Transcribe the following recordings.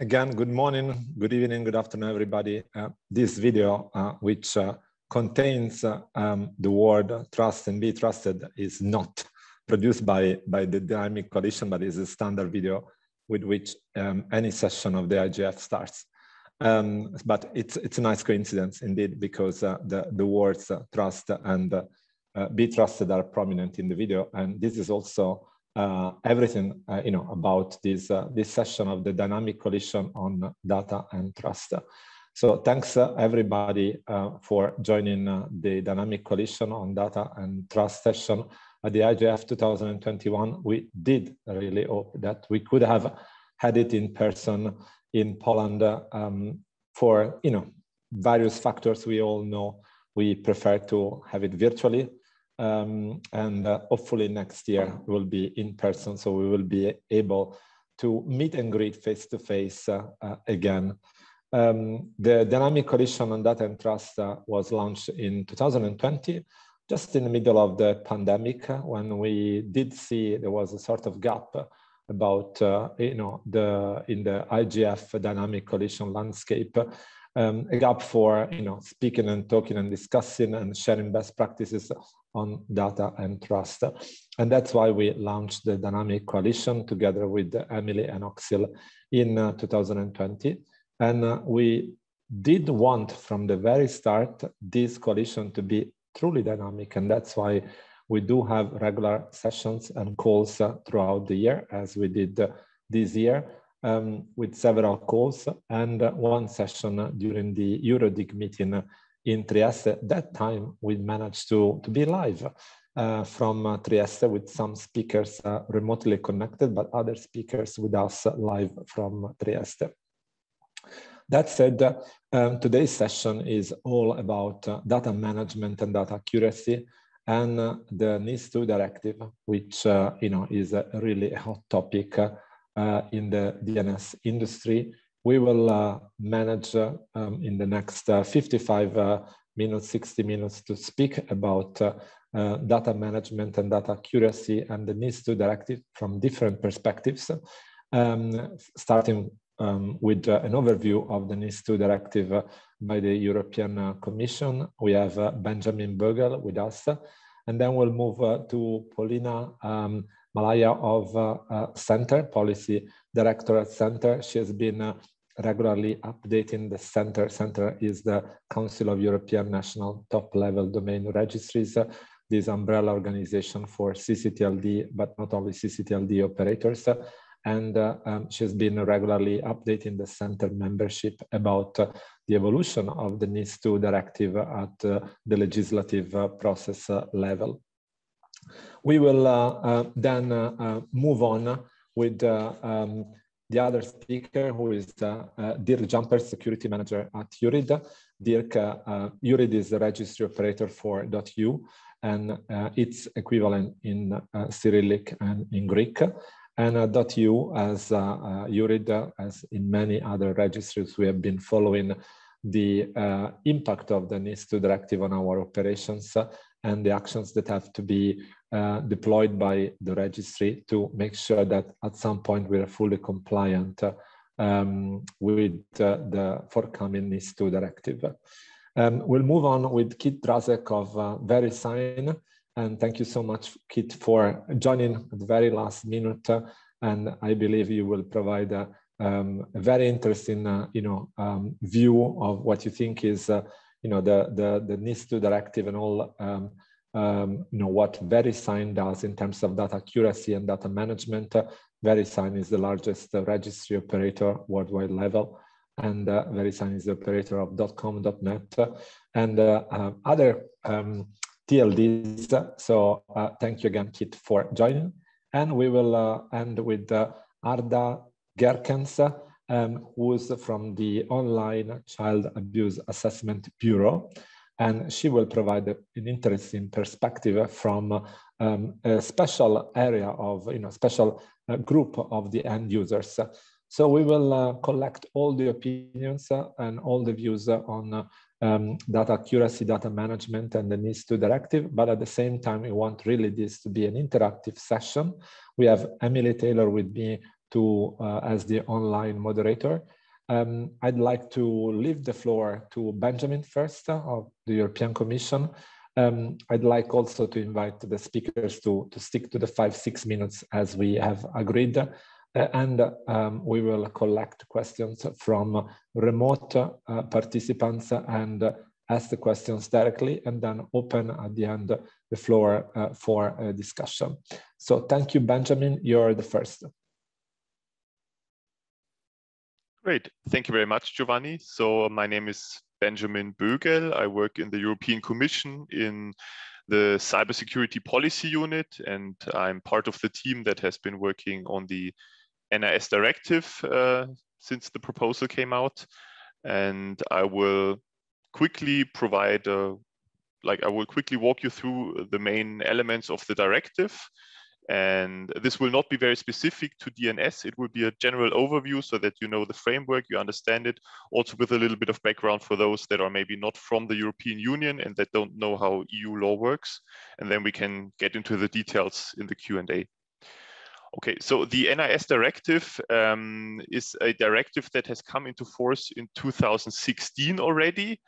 again, good morning, good evening, good afternoon, everybody. Uh, this video, uh, which uh, contains uh, um, the word trust and be trusted is not produced by, by the Dynamic Coalition, but is a standard video with which um, any session of the IGF starts. Um, but it's, it's a nice coincidence indeed, because uh, the, the words uh, trust and be trusted are prominent in the video. And this is also uh, everything uh, you know about this uh, this session of the dynamic coalition on data and trust. So thanks uh, everybody uh, for joining uh, the dynamic coalition on data and trust session at the IGF 2021. We did really hope that we could have had it in person in Poland um, for you know various factors we all know. We prefer to have it virtually um, and uh, hopefully next year will be in person so we will be able to meet and greet face to face again. Um, the dynamic coalition on data and trust uh, was launched in 2020 just in the middle of the pandemic uh, when we did see there was a sort of gap about uh, you know the in the igf dynamic coalition landscape um, a gap for you know speaking and talking and discussing and sharing best practices on data and trust. And that's why we launched the Dynamic Coalition together with Emily and Oxil in uh, 2020. And uh, we did want from the very start this coalition to be truly dynamic. And that's why we do have regular sessions and calls uh, throughout the year, as we did uh, this year. Um, with several calls and one session during the Eurodig meeting in Trieste. That time we managed to, to be live uh, from uh, Trieste with some speakers uh, remotely connected, but other speakers with us live from Trieste. That said, um, today's session is all about uh, data management and data accuracy and uh, the NIS2 directive, which uh, you know is a really hot topic in the DNS industry. We will uh, manage uh, um, in the next uh, 55 uh, minutes, 60 minutes to speak about uh, uh, data management and data accuracy and the NIS2 directive from different perspectives, um, starting um, with an overview of the NIS2 directive by the European Commission. We have Benjamin Bögel with us, and then we'll move to Polina um, Malaja of CENTR, Policy Director at CENTR. She has been regularly updating the CENTR. CENTR is the Council of European National Top Level Domain Registries, uh, this umbrella organization for CCTLD, but not only CCTLD operators. And uh, um, she's been regularly updating the CENTR membership about uh, the evolution of the NIS2 directive at uh, the legislative uh, process uh, level. We will then move on with um, the other speaker, who is uh, uh, Dirk Jumpertz, security manager at EURid. Dirk, uh, uh EURid is the registry operator for .eu, and uh, its equivalent in uh, Cyrillic and in Greek. And uh, .eu, as EURid, as in many other registries, we have been following the impact of the NIS2 directive on our operations and the actions that have to be uh, deployed by the registry to make sure that at some point we are fully compliant um, with uh, the forthcoming NIS2 directive. Um, we'll move on with Kit Drazek of uh, VeriSign. And thank you so much, Kit, for joining at the very last minute. and I believe you will provide a, um, a very interesting, uh, you know, um, view of what you think is, uh, you know, the the the NIS2 directive and all um, um, you know, what VeriSign does in terms of data accuracy and data management. Uh, VeriSign is the largest uh, registry operator worldwide level, and uh, VeriSign is the operator of .com, .net, and uh, uh, other um, TLDs. So uh, thank you again, Kit, for joining. And we will end with Arda Gerkens, um, who's from the Online Child Abuse Assessment Bureau. And she will provide an interesting perspective from um, a special area of, you know, special uh, group of the end users. So we will uh, collect all the opinions uh, and all the views on um, data accuracy, data management, and the NIS2 directive. But at the same time, we want really this to be an interactive session. We have Emily Taylor with me to uh, as the online moderator. Um, I'd like to leave the floor to Benjamin first uh, of the European Commission. Um, I'd like also to invite the speakers to, to stick to the five, six minutes as we have agreed. Uh, and um, we will collect questions from remote uh, participants and ask the questions directly and then open at the end the floor uh, for a discussion. So thank you, Benjamin. You're the first. Great. Thank you very much, Giovanni. So my name is Benjamin Bögel. I work in the European Commission in the cybersecurity policy unit, and I'm part of the team that has been working on the NIS directive uh, since the proposal came out. And I will quickly provide a, like I will quickly walk you through the main elements of the directive and this will not be very specific to DNS. It will be a general overview so that you know the framework, you understand it, also with a little bit of background for those that are maybe not from the European Union and that don't know how EU law works. And then we can get into the details in the Q&A. Okay, so the NIS directive um, is a directive that has come into force in 2016 already,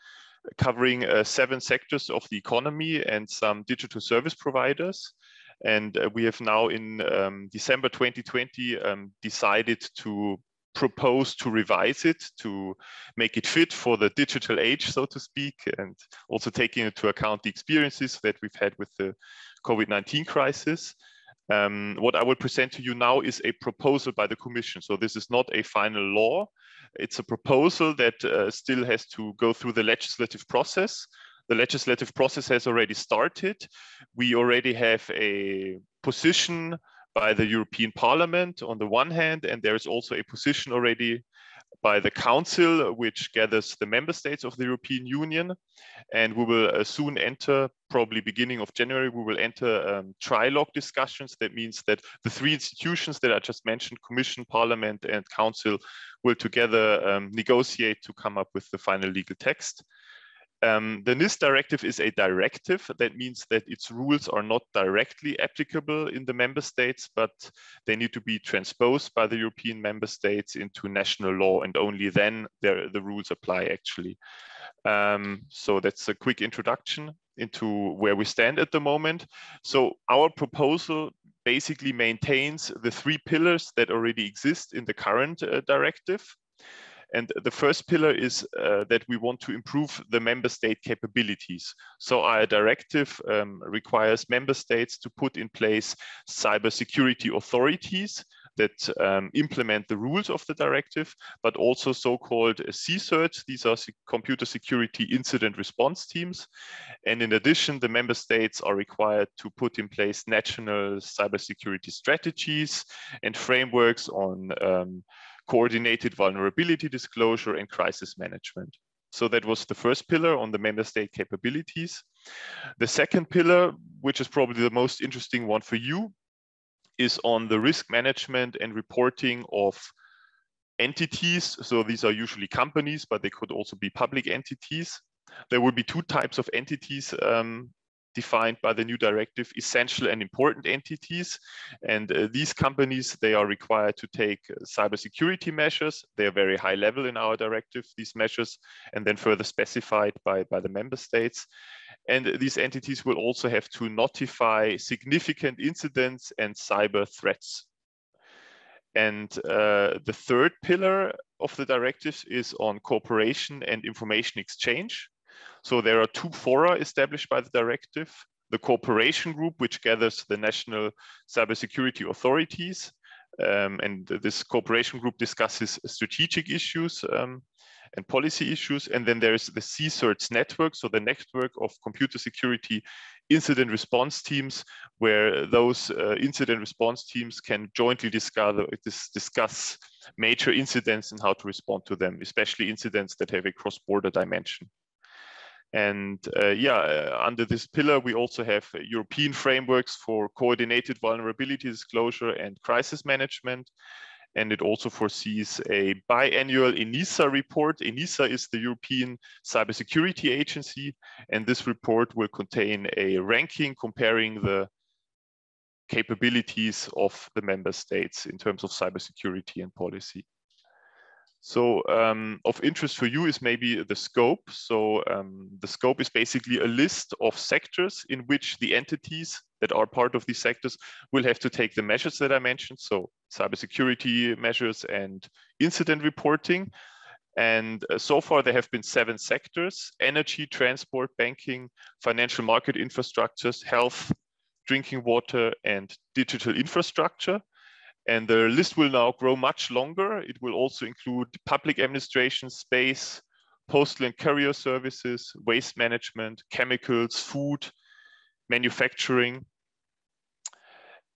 covering uh, seven sectors of the economy and some digital service providers. And uh, we have now in um, December 2020 um, decided to propose to revise it to make it fit for the digital age, so to speak, and also taking into account the experiences that we've had with the COVID-19 crisis. Um, what I will present to you now is a proposal by the Commission. So this is not a final law. It's a proposal that uh, still has to go through the legislative process. The legislative process has already started. We already have a position by the European Parliament on the one hand, and there is also a position already by the Council, which gathers the member states of the European Union. And we will uh, soon enter, probably beginning of January, we will enter um, trilogue discussions. That means that the three institutions that I just mentioned, Commission, Parliament, and Council, will together um, negotiate to come up with the final legal text. Um, the NIS directive is a directive. That means that its rules are not directly applicable in the member states, but they need to be transposed by the European member states into national law, and only then the rules apply actually. Um, so that's a quick introduction into where we stand at the moment. So our proposal basically maintains the three pillars that already exist in the current uh, directive. And the first pillar is uh, that we want to improve the member state capabilities. So our directive um, requires member states to put in place cybersecurity authorities that um, implement the rules of the directive, but also so-called CSIRTs. These are computer security incident response teams. And in addition, the member states are required to put in place national cybersecurity strategies and frameworks on um, coordinated vulnerability disclosure and crisis management. So that was the first pillar on the member state capabilities. The second pillar, which is probably the most interesting one for you, is on the risk management and reporting of entities. So these are usually companies, but they could also be public entities. There will be two types of entities um, defined by the new directive essential and important entities. And uh, these companies, they are required to take uh, cybersecurity measures. They are very high level in our directive, these measures, and then further specified by, by the member states. And these entities will also have to notify significant incidents and cyber threats. And uh, the third pillar of the directive is on cooperation and information exchange. So there are two fora established by the directive, the cooperation group, which gathers the national cybersecurity authorities. Um, and this cooperation group discusses strategic issues um, and policy issues. And then there's the CSIRTs network, so the network of computer security incident response teams, where those uh, incident response teams can jointly discuss, discuss major incidents and how to respond to them, especially incidents that have a cross-border dimension. And uh, yeah, uh, under this pillar, we also have European frameworks for coordinated vulnerability disclosure and crisis management. And it also foresees a biannual ENISA report. ENISA is the European Cybersecurity Agency, and this report will contain a ranking comparing the capabilities of the member states in terms of cybersecurity and policy. So um, of interest for you is maybe the scope. So um, the scope is basically a list of sectors in which the entities that are part of these sectors will have to take the measures that I mentioned. So cybersecurity measures and incident reporting. And uh, so far there have been seven sectors, energy, transport, banking, financial market infrastructures, health, drinking water, and digital infrastructure. And the list will now grow much longer. It will also include public administration, space, postal and courier services, waste management, chemicals, food, manufacturing.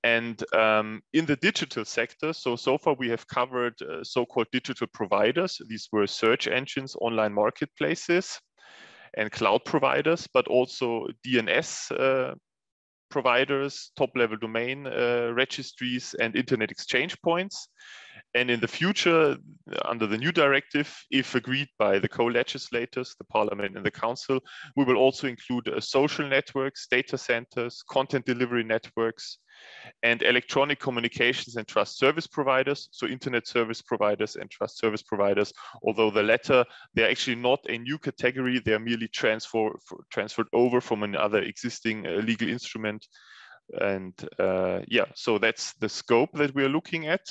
And um, in the digital sector, so, so far we have covered uh, so-called digital providers. These were search engines, online marketplaces, and cloud providers, but also DNS uh, providers, top-level domain uh, registries, and internet exchange points. And in the future, under the new directive, if agreed by the co-legislators, the parliament and the council, we will also include uh, social networks, data centers, content delivery networks, and electronic communications and trust service providers, so internet service providers and trust service providers, although the latter, they're actually not a new category, they're merely transfer, transferred over from another existing uh, legal instrument. And uh, yeah, so that's the scope that we're looking at.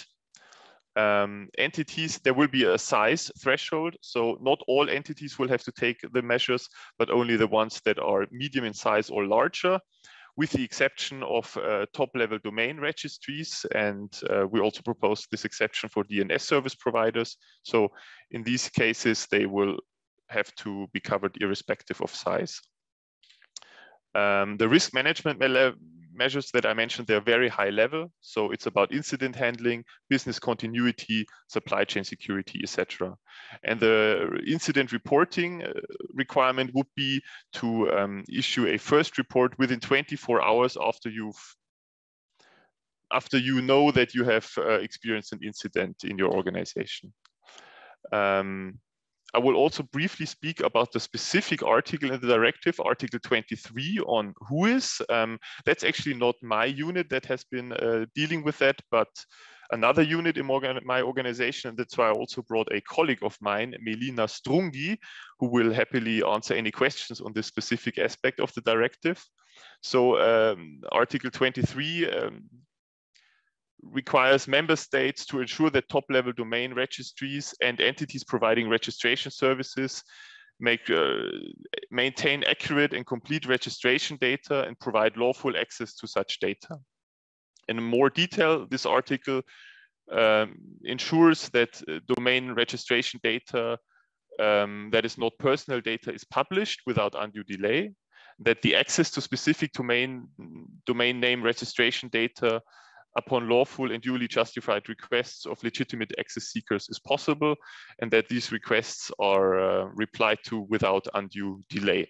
Um, entities, there will be a size threshold. So not all entities will have to take the measures, but only the ones that are medium in size or larger with the exception of uh, top-level domain registries. And uh, we also propose this exception for DNS service providers. So in these cases, they will have to be covered irrespective of size. Um, the risk management measures that I mentioned, they're very high level. So it's about incident handling, business continuity, supply chain security, etc. And the incident reporting uh, requirement would be to um, issue a first report within 24 hours after you've after you know that you have uh, experienced an incident in your organization. Um, I will also briefly speak about the specific article in the directive, Article 23 on WHOIS. Um, that's actually not my unit that has been uh, dealing with that, but another unit in my organization. And that's why I also brought a colleague of mine, Melina Stroungi, who will happily answer any questions on this specific aspect of the directive. So um, Article 23 um, requires member states to ensure that top level domain registries and entities providing registration services make uh, maintain accurate and complete registration data and provide lawful access to such data. In more detail, this article um, ensures that uh, domain registration data um, that is not personal data is published without undue delay, that the access to specific domain, domain name registration data upon lawful and duly justified requests of legitimate access seekers is possible, and that these requests are uh, replied to without undue delay.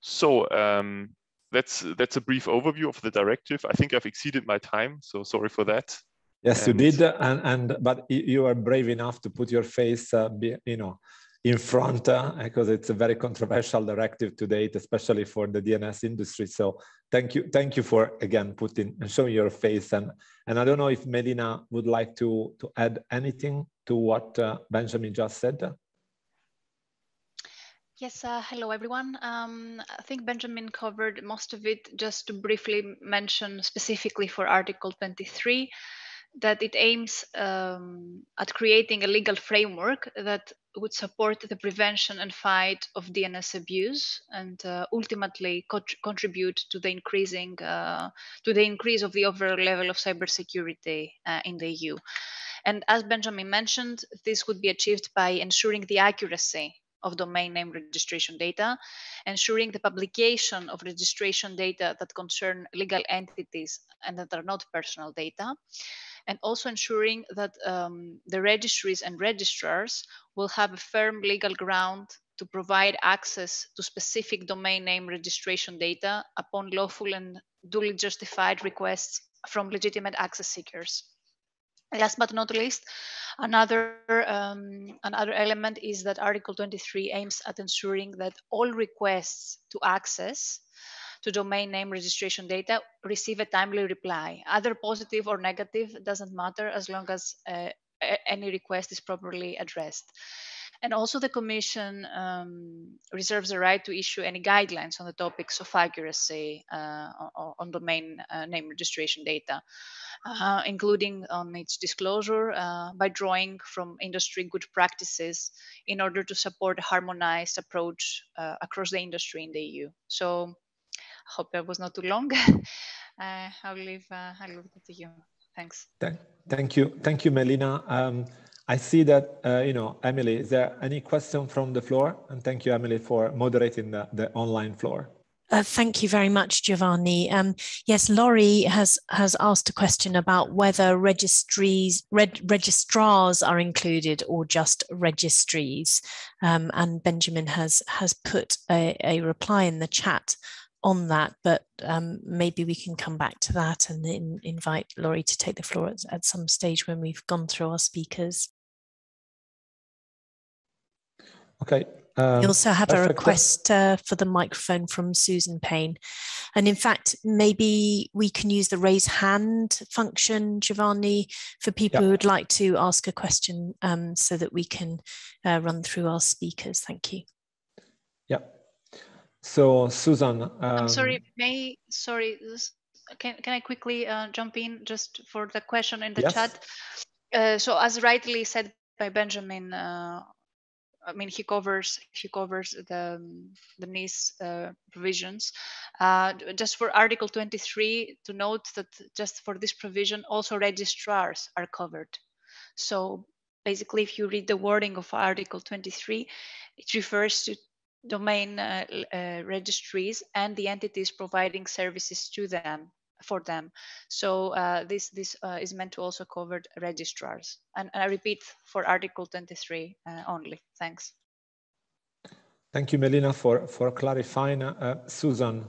So um, that's that's a brief overview of the directive. I think I've exceeded my time, so sorry for that. Yes, and, you did, and, and but you are brave enough to put your face, uh, be, you know, in front uh, because it's a very controversial directive to date, especially for the DNS industry. So thank you, thank you for again putting and showing your face. And and I don't know if Melina would like to to add anything to what uh, Benjamin just said. Yes, uh, hello everyone. Um, I think Benjamin covered most of it. Just to briefly mention specifically for Article 23 that it aims um, at creating a legal framework that would support the prevention and fight of DNS abuse and uh, ultimately co contribute to the increasing uh, to the increase of the overall level of cybersecurity uh, in the EU. And as Benjamin mentioned, this would be achieved by ensuring the accuracy of domain name registration data, ensuring the publication of registration data that concern legal entities and that are not personal data, and also ensuring that um, the registries and registrars will have a firm legal ground to provide access to specific domain name registration data upon lawful and duly justified requests from legitimate access seekers. Last but not least, another um, another element is that Article 23 aims at ensuring that all requests to access to domain name registration data receive a timely reply. Either positive or negative doesn't matter as long as uh, any request is properly addressed. And also the Commission um, reserves the right to issue any guidelines on the topics of accuracy uh, on domain uh, name registration data, uh, including on its disclosure uh, by drawing from industry good practices in order to support a harmonized approach uh, across the industry in the EU. So hope that was not too long. I'll leave, I'll leave it to you. Thanks. Thank you. Thank you, Melina. Um, I see that, uh, you know, Emily, is there any question from the floor? And thank you, Emily, for moderating the, the online floor. Uh, thank you very much, Giovanni. Um, yes, Laurie has has asked a question about whether registries reg, registrars are included or just registries, um, and Benjamin has has put a, a reply in the chat on that, but um, maybe we can come back to that and in, invite Laurie to take the floor at, at, some stage when we've gone through our speakers. Okay. Um, we also have perfect. a request uh, for the microphone from Susan Payne. And in fact, maybe we can use the raise hand function, Giovanni, for people yep. who would like to ask a question um, so that we can uh, run through our speakers. Thank you. Yep. So Susan, um, I'm sorry. May sorry. Can can I quickly uh, jump in just for the question in the yes. chat? Uh, so as rightly said by Benjamin, uh, I mean he covers he covers the the NIS uh, provisions. Uh, just for Article 23, to note that just for this provision, also registrars are covered. So basically, if you read the wording of Article 23, it refers to domain uh, uh, registries and the entities providing services to them for them. So uh, this this uh, is meant to also cover registrars. And, and I repeat for Article 23 uh, only. Thanks. Thank you, Melina, for for clarifying. Uh, Susan.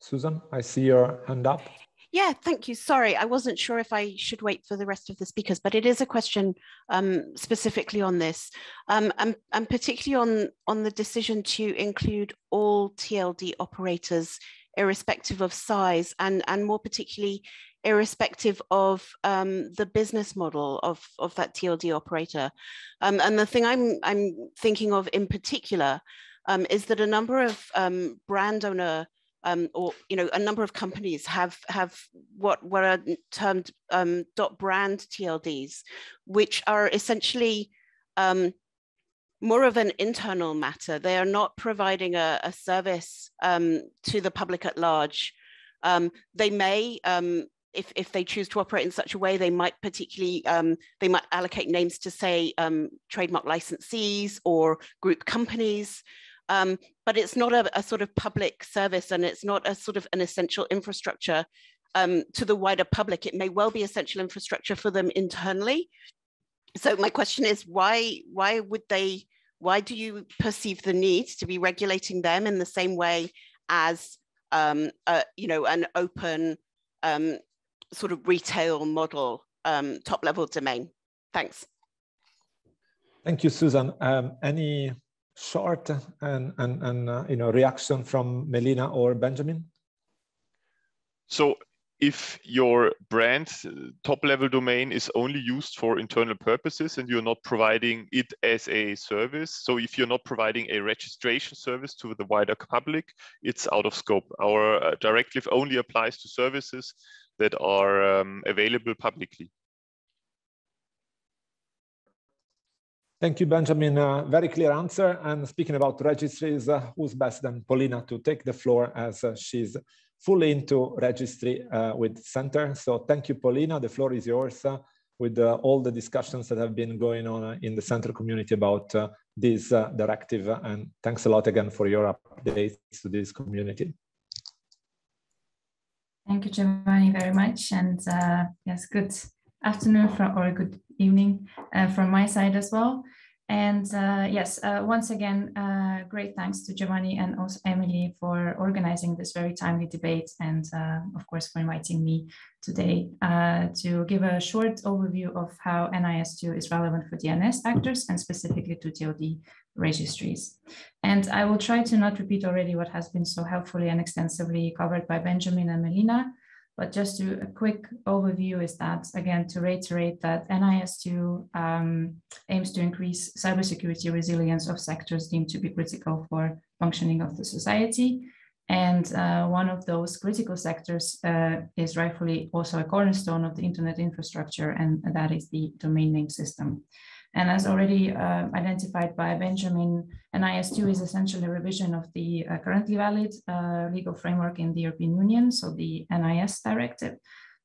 Susan, I see your hand up. Yeah, thank you. Sorry, I wasn't sure if I should wait for the rest of the speakers, but it is a question um, specifically on this, um, and, and particularly on, on the decision to include all TLD operators, irrespective of size, and, and more particularly, irrespective of um, the business model of, of that TLD operator. Um, and the thing I'm, I'm thinking of in particular um, is that a number of um, brand owner um, or you know a number of companies have have what what are termed um, dot brand TLDs, which are essentially um, more of an internal matter. They are not providing a, a service um, to the public at large. Um, they may um, if, if they choose to operate in such a way, they might particularly, they might allocate names to say trademark licensees or group companies. Um, but it's not a, a, sort of public service and it's not a sort of an essential infrastructure um, to the wider public. It may well be essential infrastructure for them internally. So my question is why, why would they, why do you perceive the need to be regulating them in the same way as, um, you know, an open um, sort of retail model um, top level domain? Thanks. Thank you, Susan. Um, any short and, and, and uh, you know, reaction from Melina or Benjamin? So if your brand uh, top level domain is only used for internal purposes and you're not providing it as a service, so if you're not providing a registration service to the wider public, it's out of scope. Our uh, directive only applies to services that are um, available publicly. Thank you, Benjamin. Uh, very clear answer. And speaking about registries, uh, who's best than Polina to take the floor as uh, she's fully into registry uh, with CENTR. So thank you, Polina. The floor is yours. Uh, with uh, all the discussions that have been going on in the CENTR community about this directive. And thanks a lot again for your updates to this community. Thank you, Giovanni, very much. And yes, good afternoon from, or good evening uh, from my side as well. And uh, yes, uh, once again, uh, great thanks to Giovanni and also Emily for organizing this very timely debate and uh, of course for inviting me today uh, to give a short overview of how NIS2 is relevant for DNS actors and specifically to TLD registries. And I will try to not repeat already what has been so helpfully and extensively covered by Benjamin and Melina, but just to a quick overview is that, again, to reiterate that NIS2 um, aims to increase cybersecurity resilience of sectors deemed to be critical for functioning of the society. And uh, one of those critical sectors uh, is rightfully also a cornerstone of the internet infrastructure, and that is the domain name system. And as already uh, identified by Benjamin, NIS2 is essentially a revision of the uh, currently valid uh, legal framework in the European Union, so the NIS directive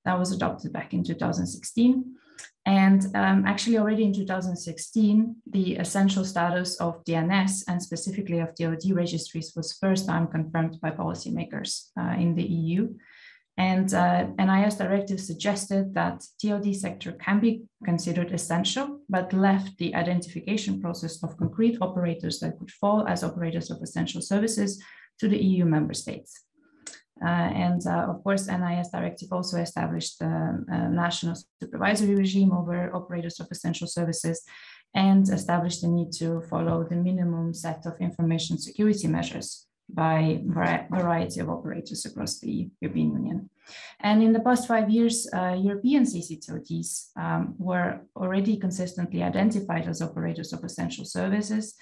that was adopted back in 2016. And um, actually already in 2016, the essential status of DNS and specifically of TLD registries was first time confirmed by policymakers uh, in the EU. And uh, NIS directive suggested that TLD sector can be considered essential, but left the identification process of concrete operators that could fall as operators of essential services to the EU member states. Uh, and uh, of course, NIS directive also established the uh, national supervisory regime over operators of essential services and established the need to follow the minimum set of information security measures by a variety of operators across the European Union. And in the past five years, uh, European CCTLDs um, were already consistently identified as operators of essential services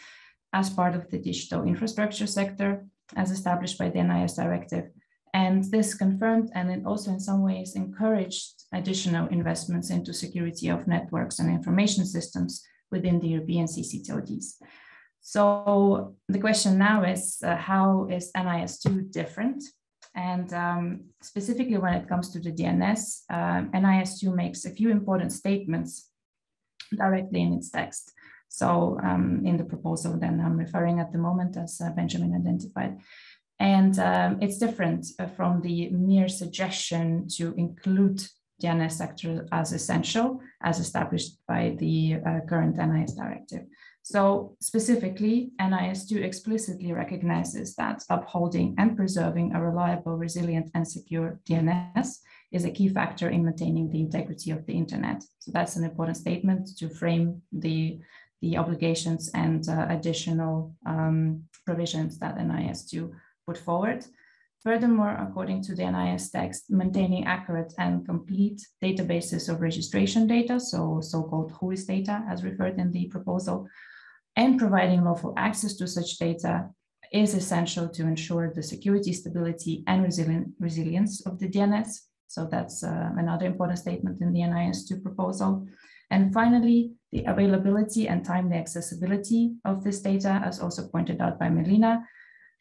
as part of the digital infrastructure sector, as established by the NIS directive. And this confirmed and it also in some ways encouraged additional investments into security of networks and information systems within the European CCTLDs. So the question now is uh, how is NIS2 different? And um, specifically when it comes to the DNS, um, NIS2 makes a few important statements directly in its text. So um, in the proposal then I'm referring at the moment as uh, Benjamin identified. And um, it's different uh, from the mere suggestion to include DNS sector as essential as established by the uh, current NIS directive. So specifically, NIS2 explicitly recognizes that upholding and preserving a reliable, resilient, and secure DNS is a key factor in maintaining the integrity of the internet. So that's an important statement to frame the, the obligations and uh, additional um, provisions that NIS2 put forward. Furthermore, according to the NIS text, maintaining accurate and complete databases of registration data, so so-called WHOIS data as referred in the proposal, and providing lawful access to such data is essential to ensure the security, stability, and resilient, resilience of the DNS. So that's uh, another important statement in the NIS2 proposal. And finally, the availability and timely accessibility of this data, as also pointed out by Melina,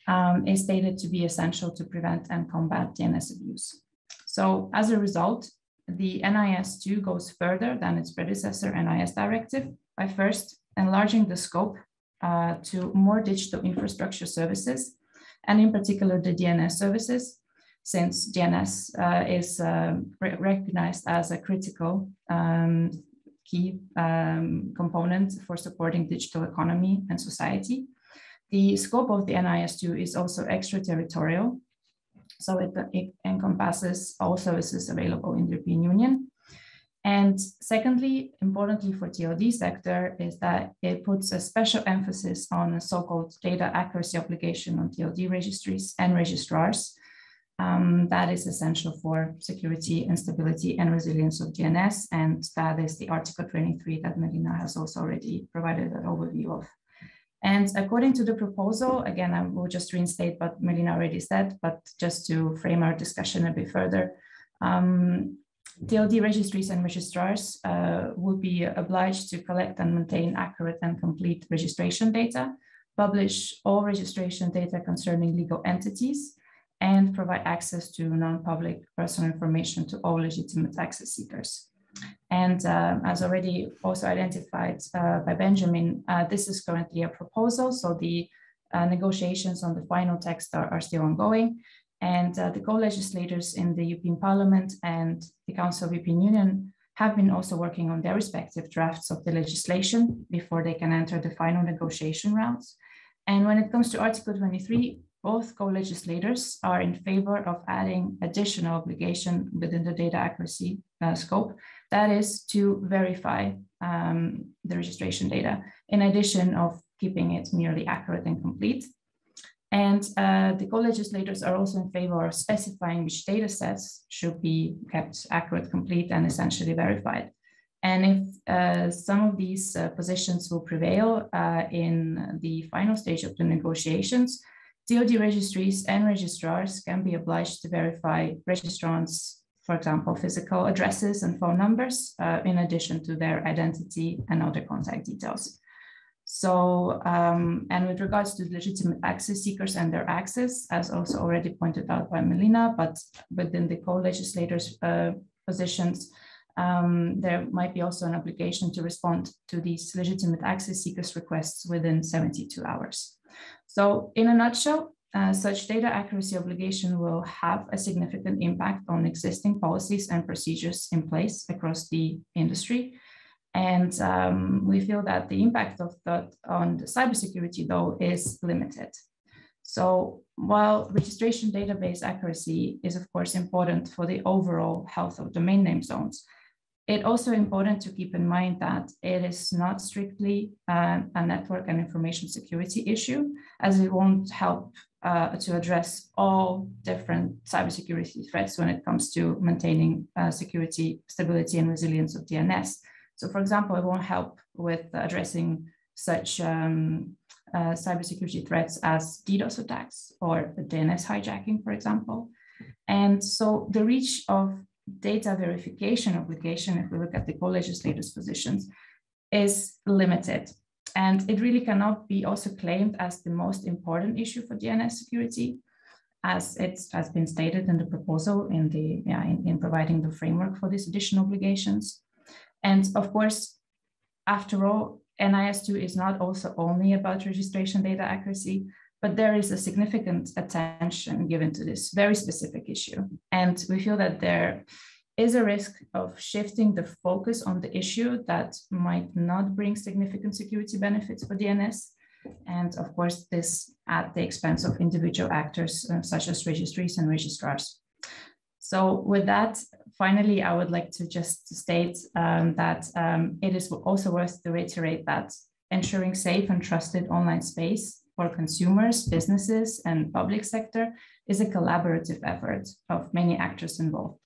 um, is stated to be essential to prevent and combat DNS abuse. So as a result, the NIS2 goes further than its predecessor NIS directive by first enlarging the scope uh, to more digital infrastructure services, and in particular the DNS services, since DNS uh, is uh, re recognized as a critical um, key um, component for supporting digital economy and society. The scope of the NIS2 is also extraterritorial, so it, it encompasses all services available in the European Union, and secondly, importantly for TLD sector is that it puts a special emphasis on a so-called data accuracy obligation on TLD registries and registrars. Um, that is essential for security and stability and resilience of DNS. And that is the Article 23 that Melina has also already provided an overview of. And according to the proposal, again, I will just reinstate what Melina already said, but just to frame our discussion a bit further, um, TLD registries and registrars uh, will be obliged to collect and maintain accurate and complete registration data, publish all registration data concerning legal entities, and provide access to non-public personal information to all legitimate access seekers. And uh, as already also identified uh, by Benjamin, uh, this is currently a proposal. So the uh, negotiations on the final text are, are still ongoing. And uh, the co-legislators in the European Parliament and the Council of European Union have been also working on their respective drafts of the legislation before they can enter the final negotiation rounds. And when it comes to Article 23, both co-legislators are in favor of adding additional obligation within the data accuracy uh, scope, that is to verify um, the registration data, in addition of keeping it merely accurate and complete. And uh, the co-legislators are also in favor of specifying which data sets should be kept accurate, complete, and essentially verified. And if uh, some of these uh, positions will prevail uh, in the final stage of the negotiations, TLD registries and registrars can be obliged to verify registrants, for example, physical addresses and phone numbers, uh, in addition to their identity and other contact details. So, um, and with regards to legitimate access seekers and their access, as also already pointed out by Melina, but within the co-legislators' uh, positions, um, there might be also an obligation to respond to these legitimate access seekers' requests within 72 hours. So, in a nutshell, uh, such data accuracy obligation will have a significant impact on existing policies and procedures in place across the industry and um, we feel that the impact of that on the cybersecurity, though, is limited. So while registration database accuracy is, of course, important for the overall health of domain name zones, it's also important to keep in mind that it is not strictly uh, a network and information security issue, as it won't help uh, to address all different cybersecurity threats when it comes to maintaining uh, security, stability, and resilience of DNS. So for example, it won't help with addressing such um, uh, cybersecurity threats as DDoS attacks or DNS hijacking, for example. And so the reach of data verification obligation, if we look at the co-legislators' positions, is limited. And it really cannot be also claimed as the most important issue for DNS security, as it has been stated in the proposal in the yeah, in, in providing the framework for these additional obligations. And of course, after all, NIS2 is not also only about registration data accuracy, but there is a significant attention given to this very specific issue. And we feel that there is a risk of shifting the focus on the issue that might not bring significant security benefits for DNS. And of course, this at the expense of individual actors uh, such as registries and registrars. So with that, finally, I would like to just state um, that um, it is also worth to reiterate that ensuring safe and trusted online space for consumers, businesses, and public sector is a collaborative effort of many actors involved.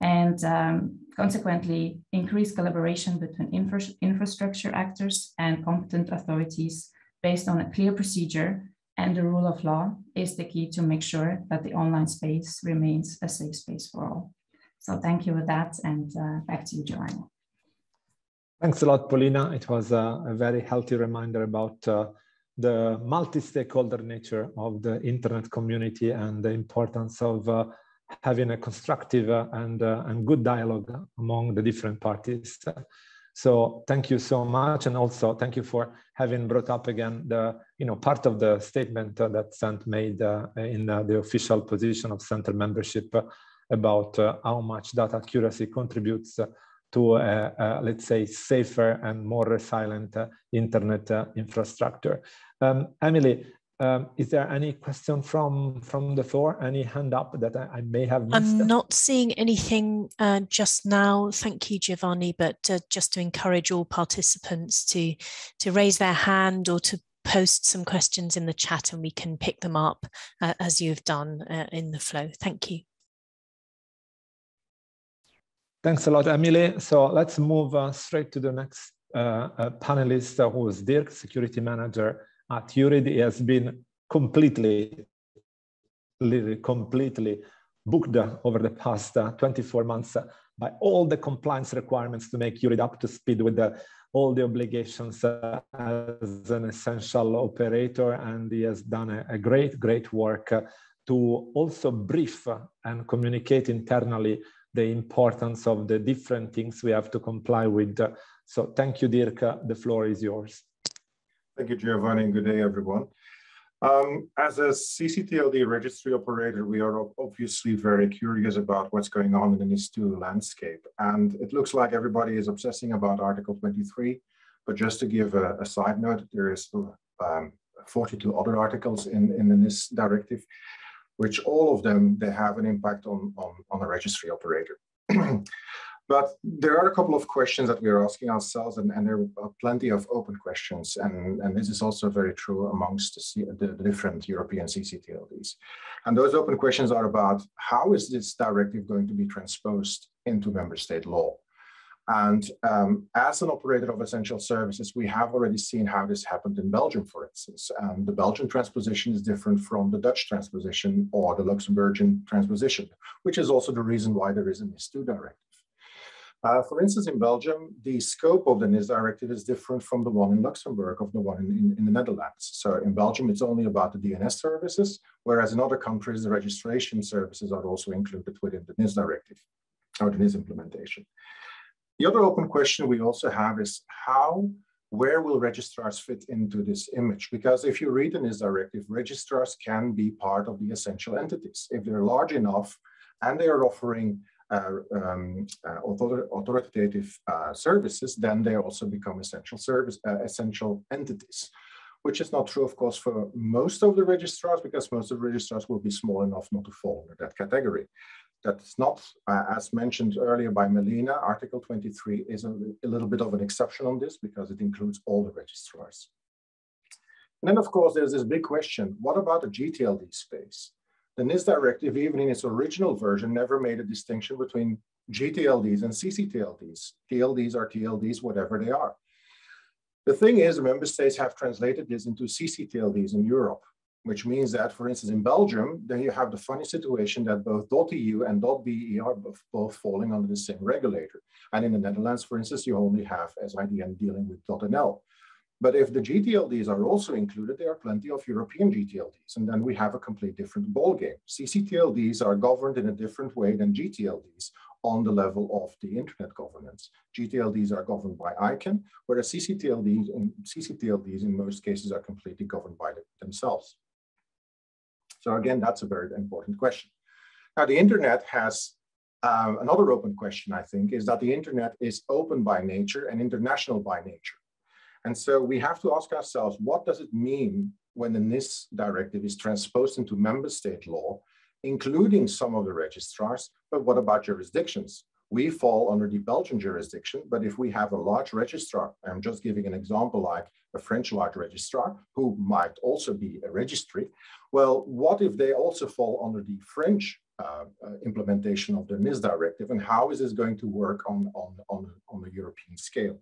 And um, consequently, increased collaboration between infra infrastructure actors and competent authorities based on a clear procedure and the rule of law is the key to make sure that the online space remains a safe space for all. So thank you for that and uh, back to you, Giovanni. Thanks a lot, Polina. It was a, a very healthy reminder about uh, the multi-stakeholder nature of the internet community and the importance of uh, having a constructive uh, and, uh, and good dialogue among the different parties. So thank you so much. And also thank you for having brought up again the, you know, part of the statement that CENTR made uh, in the official position of CENTR membership about uh, how much data accuracy contributes to, a, a, let's say, safer and more resilient uh, internet uh, infrastructure. Um, Emily, um, is there any question from from the floor? Any hand up that I, I may have missed? I'm not seeing anything uh, just now. Thank you, Giovanni. But uh, just to encourage all participants to to raise their hand or to post some questions in the chat, and we can pick them up uh, as you've done uh, in the flow. Thank you. Thanks a lot, Emily. So let's move uh, straight to the next uh, uh, panelist, uh, who is Dirk, security manager at EURid. He has been completely, completely booked over the past uh, 24 months uh, by all the compliance requirements to make EURid up to speed with the, all the obligations as an essential operator. And he has done a, a great, great work to also brief and communicate internally the importance of the different things we have to comply with. So thank you, Dirk. The floor is yours. Thank you, Giovanni, and good day, everyone. Um, as a CCTLD registry operator, we are obviously very curious about what's going on in the NIS2 landscape. And it looks like everybody is obsessing about Article 23. But just to give a, a side note, there is um, 42 other articles in, in the NIS directive, which all of them, they have an impact on, on, on a registry operator. but there are a couple of questions that we are asking ourselves, and, and, there are plenty of open questions. And, and this is also very true amongst the, the, the different European CCTLDs. And those open questions are about how is this directive going to be transposed into member state law? And um, as an operator of essential services, we have already seen how this happened in Belgium, for instance. Um, the Belgian transposition is different from the Dutch transposition or the Luxembourgian transposition, which is also the reason why there is a NIS2 directive. Uh, for instance, in Belgium, the scope of the NIS directive is different from the one in Luxembourg of the one in, in, in, the Netherlands. So in Belgium, it's only about the DNS services, whereas in other countries, the registration services are also included within the NIS directive or the NIS implementation. The other open question we also have is how, where will registrars fit into this image? Because if you read in this directive, registrars can be part of the essential entities. If they're large enough and they are offering uh, um, uh, author authoritative uh, services, then they also become essential service, uh, essential entities which is not true, of course, for most of the registrars, because most of the registrars will be small enough not to fall under that category. That's not, uh, as mentioned earlier by Melina, Article 23 is a, a, little bit of an exception on this because it includes all the registrars. And then, of course, there's this big question, what about the GTLD space? The NIS directive, even in its original version, never made a distinction between GTLDs and CCTLDs. TLDs are TLDs, whatever they are. The thing is, the member states have translated this into CCTLDs in Europe which means that, for instance, in Belgium, then you have the funny situation that both .eu and .be are both falling under the same regulator. And in the Netherlands, for instance, you only have SIDN dealing with .nl. But if the GTLDs are also included, there are plenty of European GTLDs, and then we have a complete different ballgame. CCTLDs are governed in a different way than GTLDs on the level of the internet governance. GTLDs are governed by ICANN, whereas CCTLDs CCTLDs in most cases are completely governed by themselves. So again, that's a very important question. Now the internet has um, another open question, I think, is that the internet is open by nature and international by nature. And so we have to ask ourselves, what does it mean when the NIS directive is transposed into member state law, including some of the registrars, but what about jurisdictions? We fall under the Belgian jurisdiction, but if we have a large registrar, I'm just giving an example like a French large registrar, who might also be a registry, well, what if they also fall under the French uh, uh, implementation of the NIS directive, and how is this going to work on, on, on, on a European scale?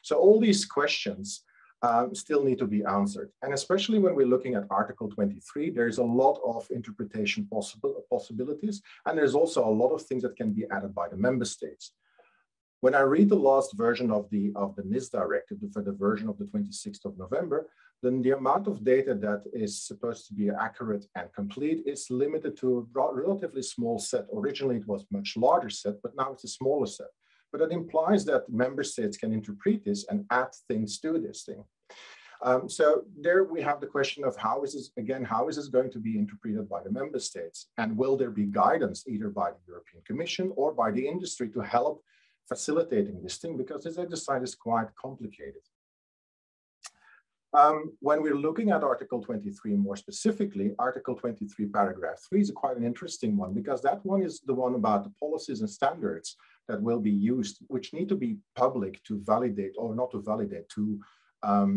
So all these questions um, still need to be answered. And especially when we're looking at Article 23, there's a lot of interpretation possible, possibilities, and there's also a lot of things that can be added by the member states. When I read the last version of the, of the NIS directive, for the version of the 26th of November, then the amount of data that is supposed to be accurate and complete is limited to a relatively small set. Originally, it was much larger set, but now it's a smaller set. But that implies that member states can interpret this and add things to this thing. Um, so there we have the question of how is this, again, how is this going to be interpreted by the member states? And will there be guidance either by the European Commission or by the industry to help facilitating this thing? Because this exercise is quite complicated. Um, when we're looking at Article 23 more specifically, Article 23, paragraph 3 is quite an interesting one because that one is the one about the policies and standards that will be used, which need to be public to validate or not to validate, to, um,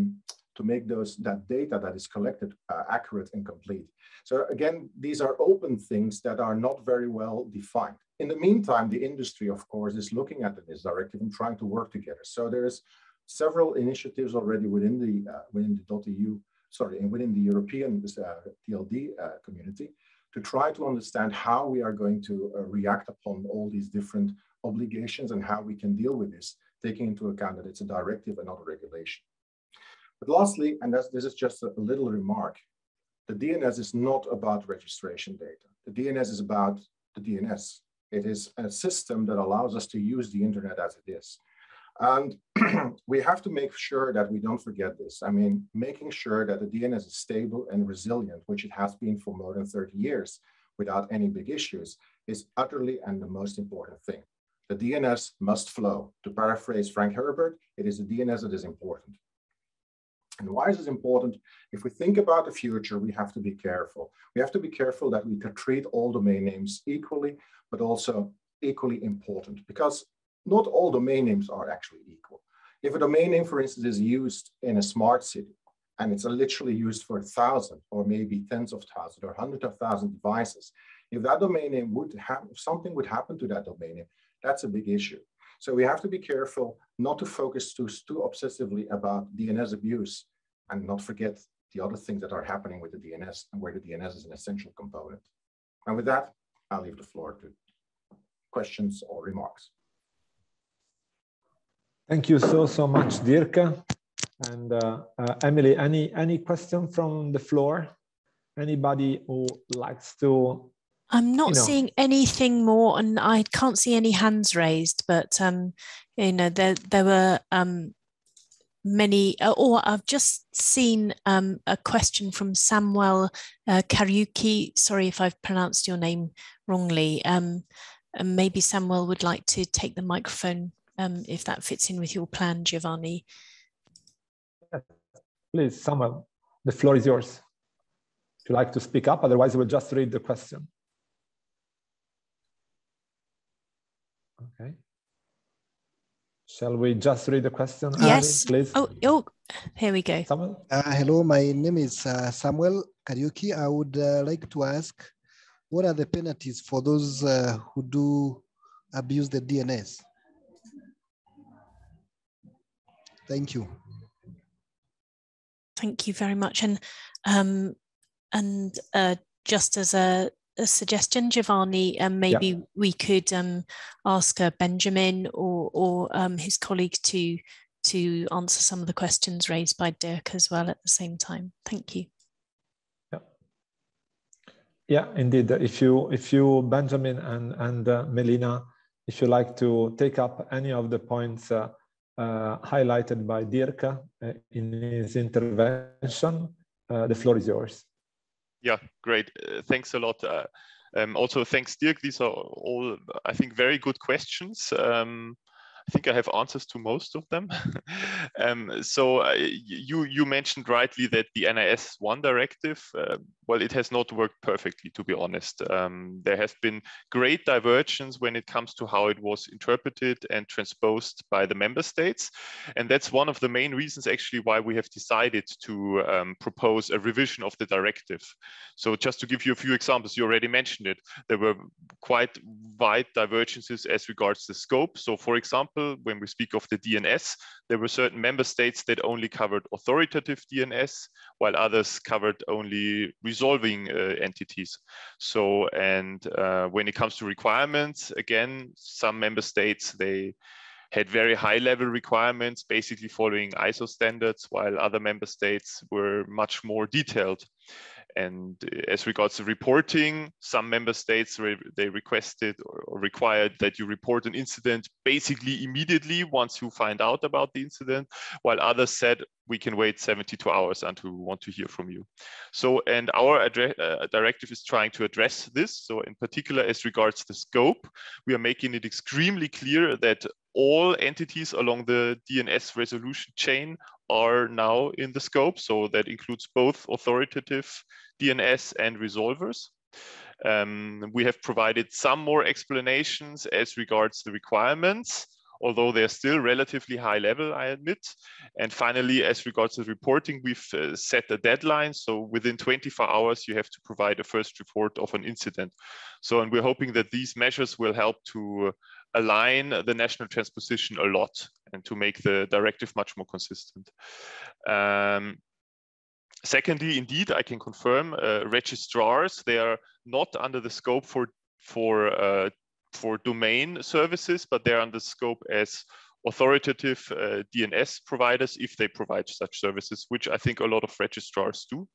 to make those that data that is collected uh, accurate and complete. So again, these are open things that are not very well defined. In the meantime, the industry, of course, is looking at this directive and trying to work together. So there's several initiatives already within the uh, within the .eu, sorry, and within the European uh, TLD uh, community to try to understand how we are going to uh, react upon all these different obligations and how we can deal with this, taking into account that it's a directive and not a regulation. But lastly, and this is just a, little remark, the DNS is not about registration data. The DNS is about the DNS. It is a system that allows us to use the internet as it is. And we have to make sure that we don't forget this. I mean, making sure that the DNS is stable and resilient, which it has been for more than 30 years without any big issues, is utterly and the most important thing. The DNS must flow. To paraphrase Frank Herbert, it is the DNS that is important. And why is this important? If we think about the future, we have to be careful. We have to be careful that we treat all domain names equally, but also equally important because not all domain names are actually equal. If a domain name, for instance, is used in a smart city and it's literally used for a thousand or maybe tens of thousands or hundreds of thousand devices, if that domain name would have, if something would happen to that domain name, that's a big issue. So we have to be careful not to focus too, too obsessively about DNS abuse and not forget the other things that are happening with the DNS and where the DNS is an essential component. And with that, I'll leave the floor to questions or remarks. Thank you so, so much, Dirka. And uh, uh, Emily, any, any question from the floor? Anybody who likes to? I'm not you know. seeing anything more and I can't see any hands raised, but um, you know, there, there were um, many, uh, or I've just seen um, a question from Samuel uh, Kariuki. Sorry if I've pronounced your name wrongly. Um, and maybe Samuel would like to take the microphone um, if that fits in with your plan, Giovanni. Please, Samuel, the floor is yours. If you like to speak up, otherwise we'll just read the question. Okay. Shall we just read the question? Yes. Ali, please. Oh, oh, here we go. Samuel? Uh, hello, my name is uh, Samuel Kariuki. I would uh, like to ask, what are the penalties for those uh, who do abuse the DNS? Thank you. Thank you very much. And um, and uh, just as a, a suggestion, Giovanni, um, maybe we could um, ask uh, Benjamin or or um, his colleague to to answer some of the questions raised by Dirk as well at the same time. Thank you. Yeah, yeah indeed. If you, if you, Benjamin and and uh, Melina, if you like to take up any of the points uh, uh, highlighted by Dirk uh, in his intervention, uh, the floor is yours. Yeah, great. Uh, thanks a lot. Uh, um, also, thanks, Dirk. These are all, I think, very good questions. Um, I think I have answers to most of them. um, so uh, you you mentioned rightly that the NIS one directive, uh, well, it has not worked perfectly, to be honest. Um, there has been great divergence when it comes to how it was interpreted and transposed by the member states, and that's one of the main reasons actually why we have decided to um, propose a revision of the directive. So just to give you a few examples, you already mentioned it. There were quite wide divergences as regards the scope. So for example, when we speak of the DNS, there were certain member states that only covered authoritative DNS, while others covered only resolving uh, entities. So, and uh, when it comes to requirements, again, some member states, they had very high level requirements, basically following ISO standards, while other member states were much more detailed. And as regards to reporting, some member states re they requested or required that you report an incident basically immediately once you find out about the incident, while others said we can wait 72 hours until we want to hear from you. So, and our uh, directive is trying to address this. So, in particular, as regards the scope, we are making it extremely clear that all entities along the DNS resolution chain are now in the scope. So that includes both authoritative DNS and resolvers. Um, we have provided some more explanations as regards the requirements, although they're still relatively high level, I admit. And finally, as regards the reporting, we've uh, set a deadline. So within 24 hours, you have to provide a first report of an incident. So, and we're hoping that these measures will help to align the national transposition a lot and to make the directive much more consistent. Um, secondly, indeed, I can confirm uh, registrars, they are not under the scope for, for, uh, for domain services, but they're under scope as authoritative uh, DNS providers if they provide such services, which I think a lot of registrars do.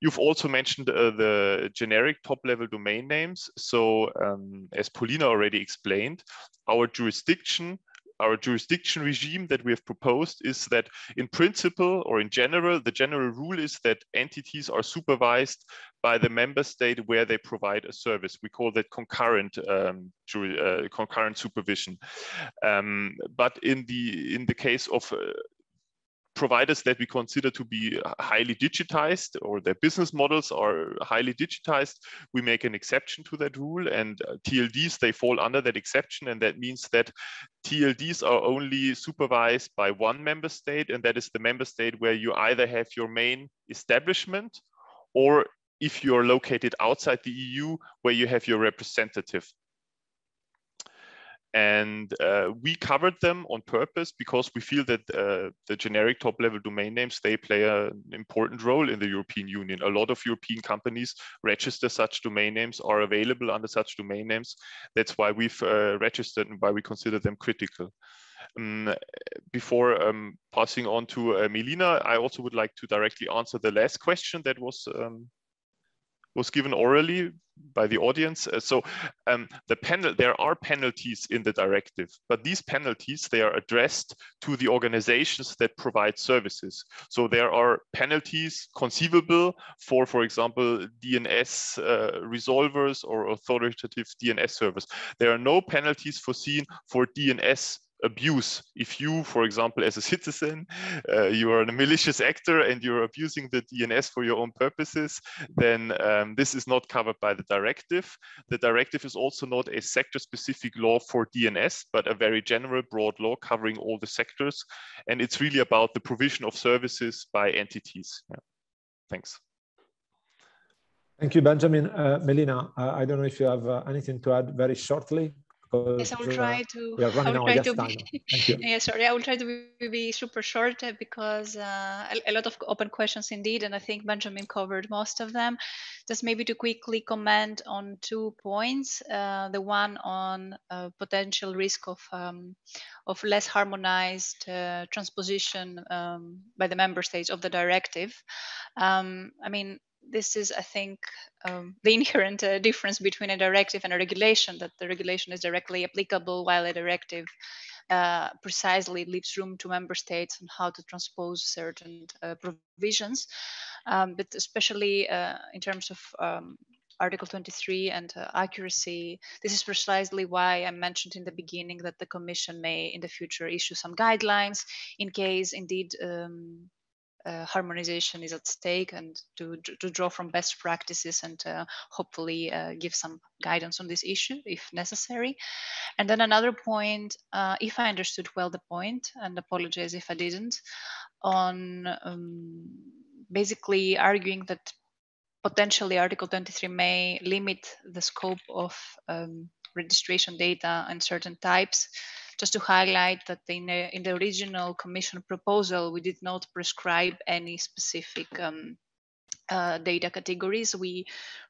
you've also mentioned uh, the generic top-level domain names. So um, as Polina already explained, our jurisdiction our jurisdiction regime that we have proposed is that in principle or in general, the general rule is that entities are supervised by the member state where they provide a service. We call that concurrent um, uh, concurrent supervision. Um, but in the in the case of uh, providers that we consider to be highly digitized or their business models are highly digitized, we make an exception to that rule. And uh, TLDs, they fall under that exception. And that means that TLDs are only supervised by one member state. And that is the member state where you either have your main establishment or if you're located outside the EU, where you have your representative and uh, we covered them on purpose because we feel that uh, the generic top level domain names, they play an important role in the European Union. A lot of European companies register such domain names, are available under such domain names. That's why we've uh, registered and why we consider them critical. Um, before um, passing on to uh, Melina, I also would like to directly answer the last question that was um, was given orally by the audience. Uh, so um, the panel, there are penalties in the directive, but these penalties, they are addressed to the organizations that provide services. So there are penalties conceivable for, for example, DNS uh, resolvers or authoritative DNS servers. There are no penalties foreseen for DNS abuse. If you, for example, as a citizen, uh, you are a malicious actor and you're abusing the DNS for your own purposes, then um, this is not covered by the directive. The directive is also not a sector-specific law for DNS, but a very general, broad law covering all the sectors. And it's really about the provision of services by entities. Yeah. Thanks. Thank you, Benjamin. Uh, Melina, uh, I don't know if you have uh, anything to add very shortly. Yes, I will try to. We are running will try to be, yeah, sorry, I will try to be, be super short uh, because uh, a, a, lot of open questions indeed, and I think Benjamin covered most of them. Just maybe to quickly comment on two points. Uh, the one on uh, potential risk of um, of less harmonized uh, transposition um, by the member states of the directive. Um, I mean, this is, I think, um, the inherent uh, difference between a directive and a regulation, that the regulation is directly applicable while a directive uh, precisely leaves room to member states on how to transpose certain uh, provisions. Um, but especially uh, in terms of um, Article 23 and uh, accuracy, this is precisely why I mentioned in the beginning that the Commission may in the future issue some guidelines in case indeed um, uh, harmonization is at stake and to, to draw from best practices and uh, hopefully uh, give some guidance on this issue if necessary. And then another point, uh, if I understood well the point, and apologize if I didn't, on um, basically arguing that potentially Article 23 may limit the scope of um, registration data and certain types just to highlight that in the, in the original commission proposal, we did not prescribe any specific um, uh, data categories. We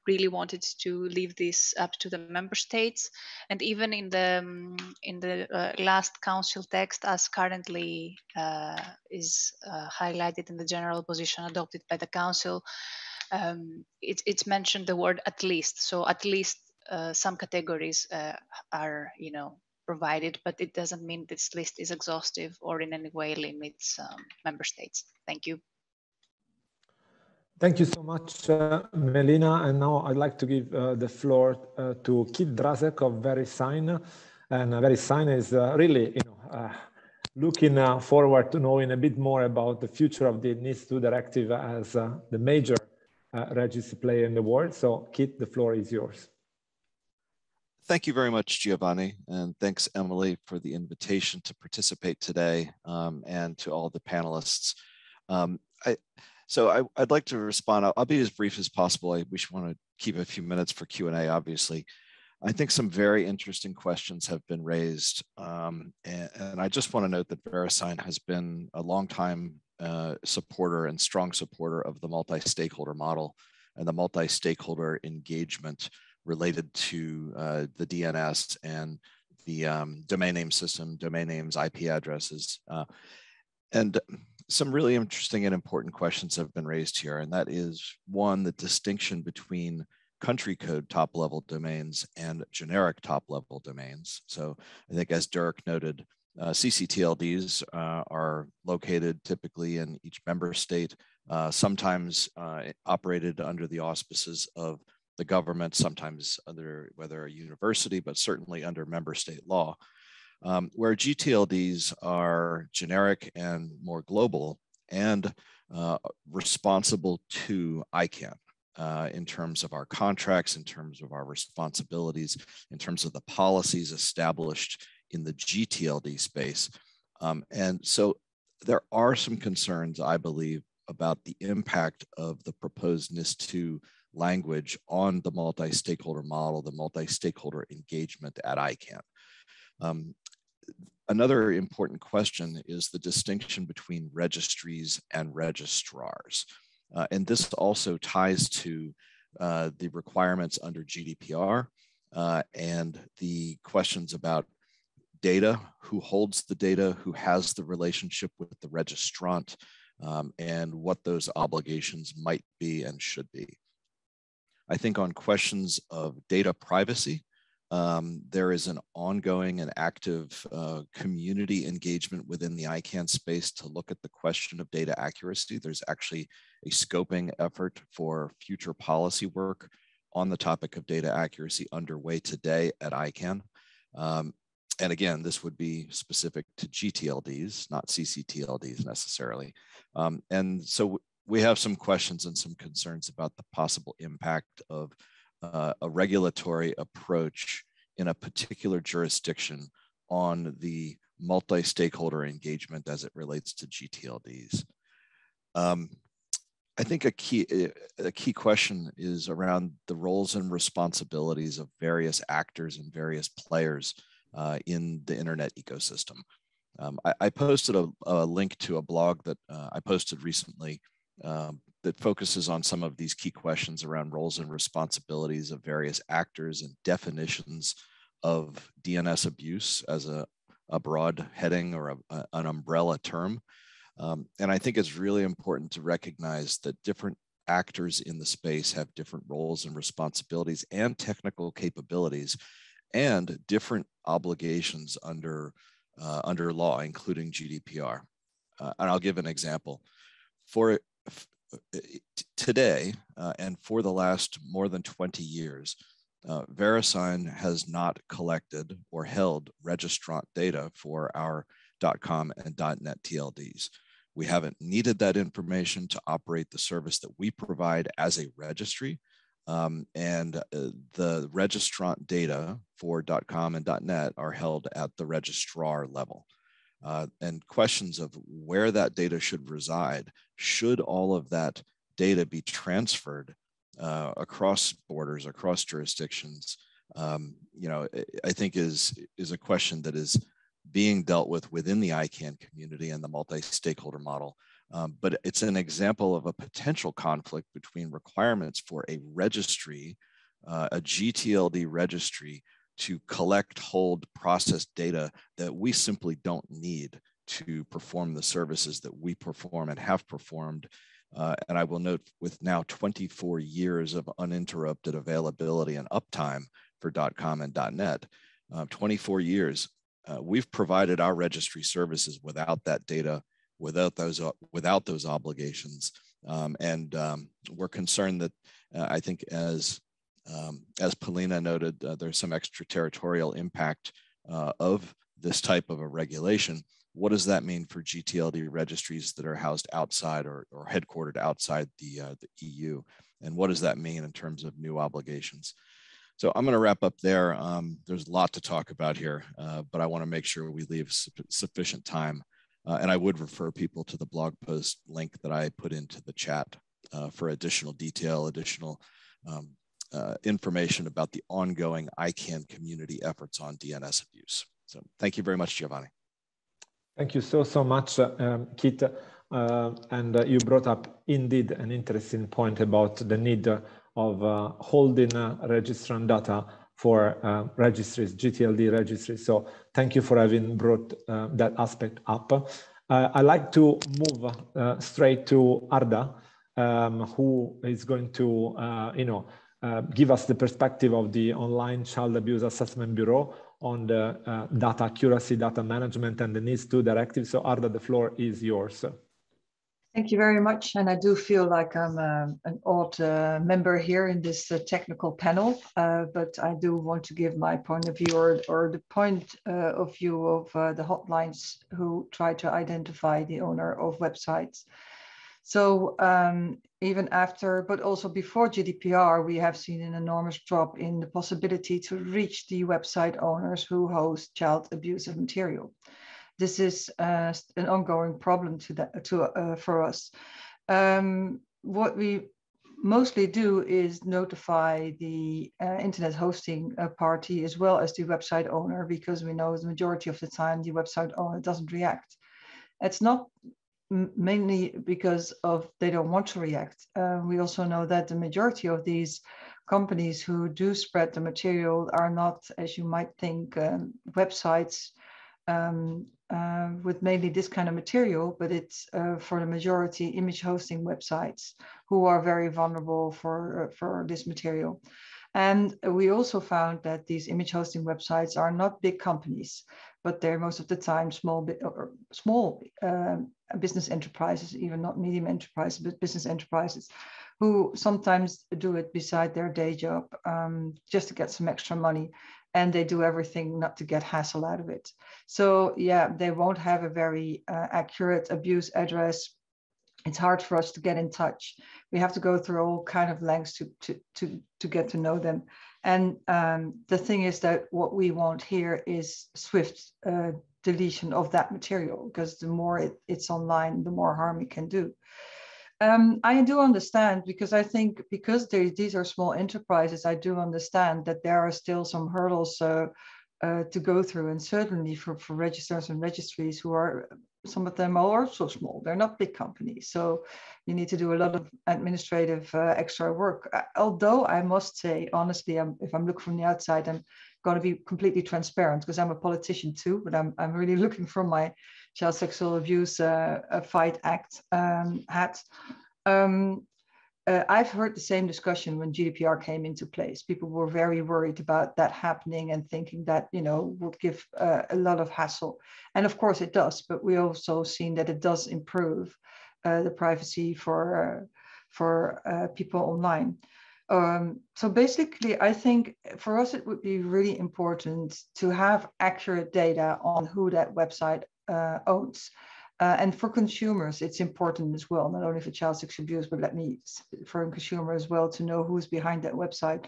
really wanted to leave this up to the member states, and even in the um, in the uh, last council text, as currently uh, is uh, highlighted in the general position adopted by the council, um, it, it's mentioned the word at least. So at least uh, some categories uh, are, you know, provided, but it doesn't mean this list is exhaustive or in any way limits um, member states. Thank you. Thank you so much, uh, Melina. And now I'd like to give uh, the floor uh, to Keith Drazek of VeriSign. And uh, VeriSign is uh, really, you know, uh, looking forward to knowing a bit more about the future of the NIS2 directive as the major registry player in the world. So Keith, the floor is yours. Thank you very much, Giovanni, and thanks, Emily, for the invitation to participate today um, and to all the panelists. Um, I, so I, would like to respond. I'll, I'll, be as brief as possible. I, we should want to keep a few minutes for Q&A, obviously. I think some very interesting questions have been raised. Um, and, and, I just want to note that VeriSign has been a longtime uh, supporter and strong supporter of the multi-stakeholder model and the multi-stakeholder engagement related to uh, the DNS and the um, domain name system, domain names, IP addresses. Uh, and some really interesting and important questions have been raised here, and that is one, the distinction between country code top level domains and generic top level domains. So I think as Derek noted, uh, CCTLDs uh, are located typically in each member state, uh, sometimes uh, operated under the auspices of the government, sometimes under whether a university, but certainly under member state law. Um, where GTLDs are generic and more global and uh, responsible to ICANN uh, in terms of our contracts, in terms of our responsibilities, in terms of the policies established in the GTLD space. Um, and so there are some concerns, I believe, about the impact of the proposed NIS2 language on the multi-stakeholder model, the multi-stakeholder engagement at ICANN. Um, another important question is the distinction between registries and registrars. Uh, and this also ties to uh, the requirements under GDPR uh, and the questions about data, who holds the data, who has the relationship with the registrant, um, and what those obligations might be and should be. I think on questions of data privacy, um, there is an ongoing and active uh, community engagement within the ICANN space to look at the question of data accuracy. There's actually a scoping effort for future policy work on the topic of data accuracy underway today at ICANN. Um, and again, this would be specific to GTLDs, not CCTLDs necessarily. Um, and so we have some questions and some concerns about the possible impact of uh, a regulatory approach in a particular jurisdiction on the multi-stakeholder engagement as it relates to GTLDs. Um, I think a key a key question is around the roles and responsibilities of various actors and various players uh, in the internet ecosystem. Um, I, I, posted a, a, link to a blog that uh, I posted recently um, that focuses on some of these key questions around roles and responsibilities of various actors and definitions of DNS abuse as a, a broad heading or a, an umbrella term. Um, and I think it's really important to recognize that different actors in the space have different roles and responsibilities and technical capabilities and different obligations under, uh, under law, including GDPR. Uh, and I'll give an example. For today uh, and for the last more than 20 years, uh, VeriSign has not collected or held registrant data for our .com and .net TLDs. We haven't needed that information to operate the service that we provide as a registry. Um, and uh, the registrant data for .com and .net are held at the registrar level. Uh, and questions of where that data should reside, should all of that data be transferred uh, across borders, across jurisdictions, um, you know, I think is is a question that is being dealt with within the ICANN community and the multi-stakeholder model. Um, but it's an example of a potential conflict between requirements for a registry, uh, a GTLD registry to collect, hold, process data that we simply don't need to perform the services that we perform and have performed uh, and I will note with now 24 years of uninterrupted availability and uptime for .com and .net, uh, 24 years, uh, we've provided our registry services without that data, without those, without those obligations. Um, and um, we're concerned that uh, I think as, um, as Polina noted, uh, there's some extraterritorial impact of this type of a regulation what does that mean for GTLD registries that are housed outside or, or headquartered outside the, uh, the EU? And what does that mean in terms of new obligations? So I'm going to wrap up there. Um, there's a lot to talk about here, uh, but I want to make sure we leave su sufficient time. Uh, and I would refer people to the blog post link that I put into the chat uh, for additional detail, additional um, uh, information about the ongoing ICANN community efforts on DNS abuse. So thank you very much, Giovanni. Thank you so, so much, um, Keith. Uh, and uh, you brought up indeed an interesting point about the need of uh, holding uh, registrant data for uh, registries, GTLD registries. So thank you for having brought that aspect up. I'd like to move straight to Arda, um, who is going to, uh, you know, uh, give us the perspective of the Online Child Abuse Assessment Bureau on the uh, data accuracy, data management, and the NIS2 directive. So Arda, the floor is yours. Thank you very much. And I do feel like I'm uh, an odd uh, member here in this uh, technical panel, uh, but I do want to give my point of view or, or the point uh, of view of the hotlines who try to identify the owner of websites. So um, even after, but also before GDPR, we have seen an enormous drop in the possibility to reach the website owners who host child abusive material this is uh, an ongoing problem to that to uh, for us. Um, what we mostly do is notify the uh, internet hosting uh, party as well as the website owner because we know the majority of the time the website owner doesn't react. It's not mainly because of they don't want to react. Uh, we also know that the majority of these companies who do spread the material are not, as you might think, um, websites um, uh, with mainly this kind of material, but it's uh, for the majority image hosting websites who are very vulnerable for, uh, for this material. And we also found that these image hosting websites are not big companies, but they're most of the time small, small um, business enterprises, even not medium enterprises, but business enterprises, who sometimes do it beside their day job um, just to get some extra money and they do everything not to get hassle out of it. So yeah, they won't have a very uh, accurate abuse address. It's hard for us to get in touch. We have to go through all kind of lengths to to to to get to know them. And um, the thing is that what we want here is swift uh, deletion of that material because the more it, it's online, the more harm it can do. Um, I do understand because I think because these are small enterprises, I do understand that there are still some hurdles uh, uh, to go through, and certainly for, for registrars and registries who are some of them are also small. They're not big companies, so you need to do a lot of administrative uh, extra work. Uh, although I must say, honestly, I'm, if I'm looking from the outside, I'm going to be completely transparent because I'm a politician too, but I'm I'm really looking from my Child Sexual Abuse uh, Fight Act um, hat. Um, uh, I've heard the same discussion when GDPR came into place. People were very worried about that happening and thinking that you know would give uh, a lot of hassle, and of course it does. But we also seen that it does improve uh, the privacy for uh, for uh, people online. Um, so basically, I think for us it would be really important to have accurate data on who that website uh, owns. Uh, and for consumers, it's important as well, not only for child sexual abuse, but let me, for a consumer as well, to know who's behind that website.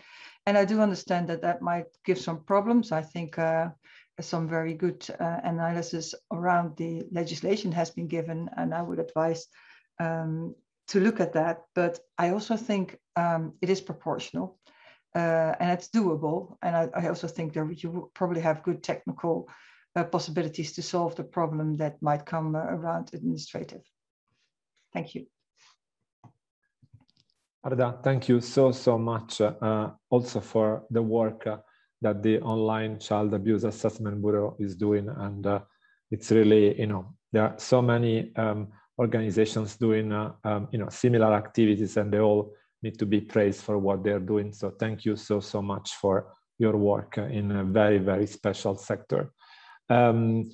And I do understand that that might give some problems. I think uh, some very good uh, analysis around the legislation has been given, and I would advise um, to look at that. But I also think um, it is proportional. Uh, and it's doable. And I, I also think that you probably have good technical uh, possibilities to solve the problem that might come uh, around administrative. Thank you. Arda, thank you so, so much uh, also for the work uh, that the Online Child Abuse Assessment Bureau is doing. And uh, it's really, you know, there are so many um, organizations doing, uh, um, you know, similar activities and they all need to be praised for what they're doing. So thank you so, so much for your work in a very, very special sector. Um,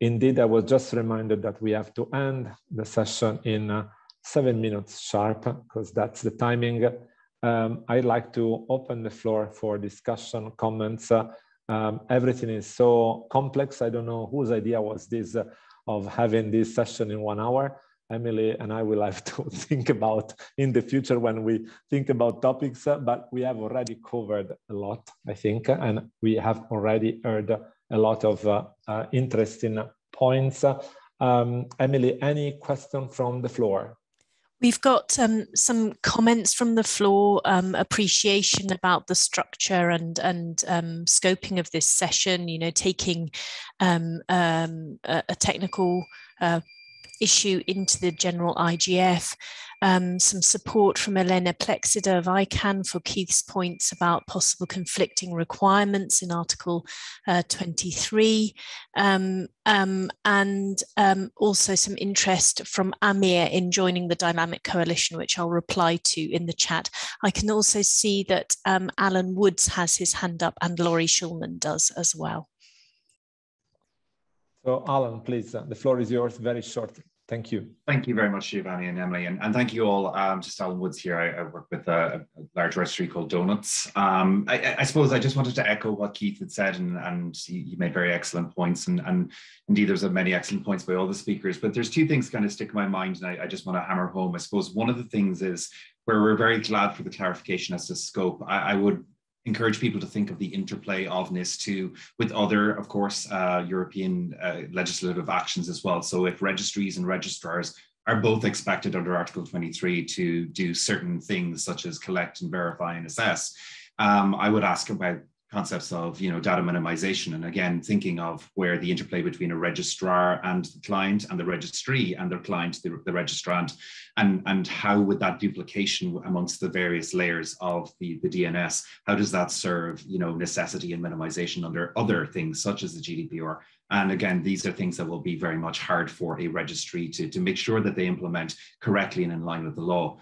indeed, I was just reminded that we have to end the session in uh, seven minutes sharp, because that's the timing. Um, I'd like to open the floor for discussion, comments. Uh, um, everything is so complex. I don't know whose idea was this uh, of having this session in one hour. Emily and I will have to think about in the future when we think about topics, but we have already covered a lot, I think, and we have already heard a lot of uh, uh, interesting points. Um, Emily, any question from the floor? We've got um, some comments from the floor, um, appreciation about the structure and and um, scoping of this session. You know, taking um, um, a, a, technical uh, issue into the general IGF. Um, some support from Elena Plexida of ICANN for Keith's points about possible conflicting requirements in Article uh, 23, um, um, and um, also some interest from Amir in joining the Dynamic Coalition, which I'll reply to in the chat. I can also see that um, Alan Woods has his hand up and Lori Schulman does as well. So Alan, please, uh, the floor is yours, very short. Thank you. Thank you very much, Giovanni and Emily. And, and thank you all. Um, just Alan Woods here. I, I work with a, a, large restaurant called Donuts. Um, I, I, suppose I just wanted to echo what Keith had said, and, and he, he made very excellent points. And, and indeed, there's many excellent points by all the speakers. But there's two things kind of stick in my mind, and I, I just want to hammer home. I suppose one of the things is where we're very glad for the clarification as to scope. I, I would encourage people to think of the interplay of NIS2 with other, of course, uh, European uh, legislative actions as well. So if registries and registrars are both expected under Article 23 to do certain things such as collect and verify and assess, um, I would ask about concepts of you know data minimization and again thinking of where the interplay between a registrar and the client and the registry and their client the, the registrant and and how would that duplication amongst the various layers of the, the dns how does that serve you know necessity and minimization under other things such as the gdpr and again these are things that will be very much hard for a registry to, to make sure that they implement correctly and in line with the law.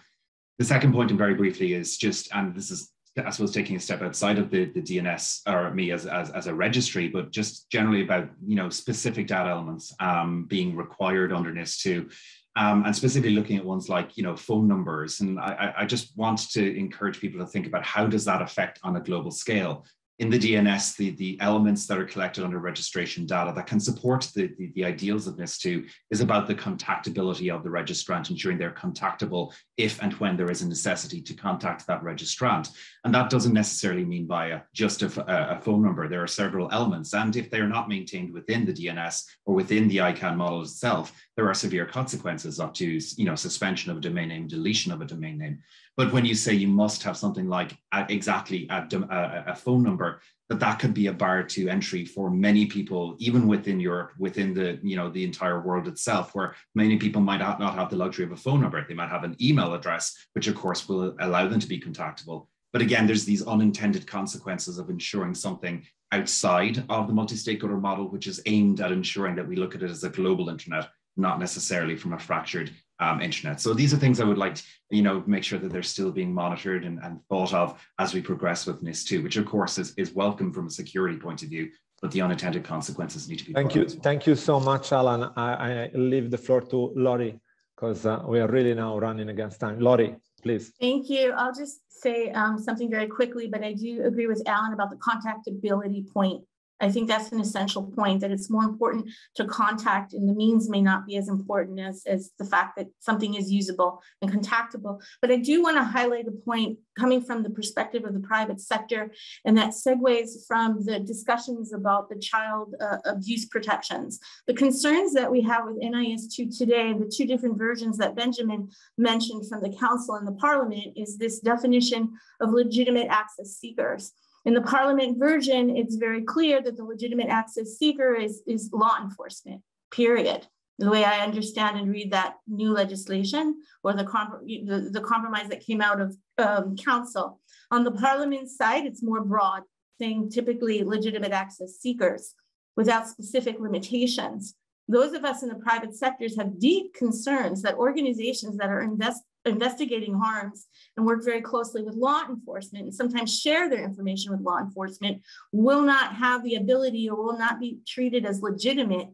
The second point and very briefly is just and this is I suppose taking a step outside of the, the DNS or me as, as, as a registry, but just generally about you know specific data elements um, being required under NIS2, um, and specifically looking at ones like you know phone numbers. And I, I just want to encourage people to think about how does that affect on a global scale in the mm-hmm. DNS, the, the elements that are collected under registration data that can support the, the, the, ideals of NIS2 is about the contactability of the registrant, ensuring they're contactable if and when there is a necessity to contact that registrant. And that doesn't necessarily mean via just a, a phone number. There are several elements. And if they're not maintained within the DNS or within the ICANN model itself, there are severe consequences up to you know, suspension of a domain name, deletion of a domain name. But when you say you must have something like uh, exactly a, a, a, phone number, that that could be a bar to entry for many people, even within Europe, within the you know the entire world itself, where many people might not have the luxury of a phone number. They might have an email address, which of course will allow them to be contactable. But again, there's these unintended consequences of ensuring something outside of the multi-stakeholder model, which is aimed at ensuring that we look at it as a global internet, not necessarily from a fractured um, internet. So these are things I would like to, you know, make sure that they're still being monitored and, and thought of as we progress with NIS2, which of course is, is welcome from a security point of view, but the unintended consequences need to be. Thank you. Well. Thank you so much, Alan. I, I leave the floor to Lori because uh, we are really now running against time. Lori, please. Thank you. I'll just say um, something very quickly, but I do agree with Alan about the contactability point I think that's an essential point that it's more important to contact and the means may not be as important as, as the fact that something is usable and contactable. But I do want to highlight a point coming from the perspective of the private sector and that segues from the discussions about the child uh, abuse protections. The concerns that we have with NIS2 today, and the two different versions that Benjamin mentioned from the council and the parliament is this definition of legitimate access seekers. In the parliament version, it's very clear that the legitimate access seeker is, is law enforcement, period. The way I understand and read that new legislation or the, the, the compromise that came out of um, council. On the parliament side, it's more broad, saying typically legitimate access seekers without specific limitations. Those of us in the private sectors have deep concerns that organizations that are invest, investigating harms and work very closely with law enforcement and sometimes share their information with law enforcement will not have the ability or will not be treated as legitimate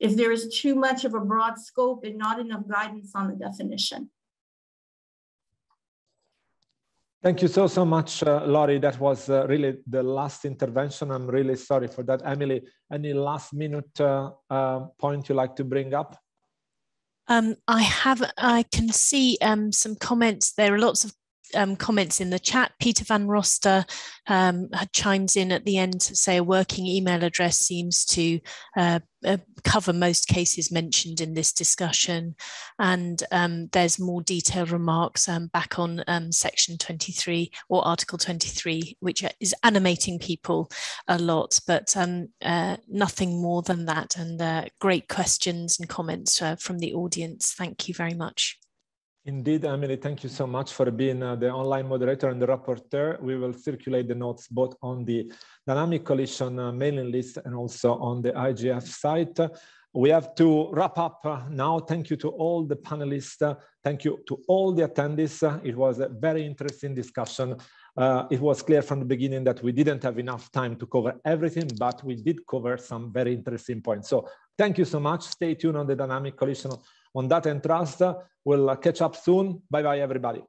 if there is too much of a broad scope and not enough guidance on the definition. Thank you so, so much, uh, Lori. That was uh, really the last intervention. I'm really sorry for that. Emily, any last minute uh, uh point you like to bring up? Um, I have, I can see um, some comments. There are lots of um, comments in the chat. Peter Van Roste um, chimes in at the end to say a working email address seems to uh, uh, cover most cases mentioned in this discussion. And um, there's more detailed remarks um, back on um, section 23 or article 23, which is animating people a lot, but um, uh, nothing more than that. And uh, great questions and comments uh, from the audience. Thank you very much. Indeed, Emily, thank you so much for being uh, the online moderator and the rapporteur. We will circulate the notes both on the Dynamic Coalition uh, mailing list and also on the IGF site. We have to wrap up uh, now. Thank you to all the panelists. Uh, thank you to all the attendees. Uh, it was a very interesting discussion. Uh, it was clear from the beginning that we didn't have enough time to cover everything, but we did cover some very interesting points. So thank you so much. Stay tuned on the Dynamic Coalition on Data and Trust. We'll catch up soon. Bye bye, everybody.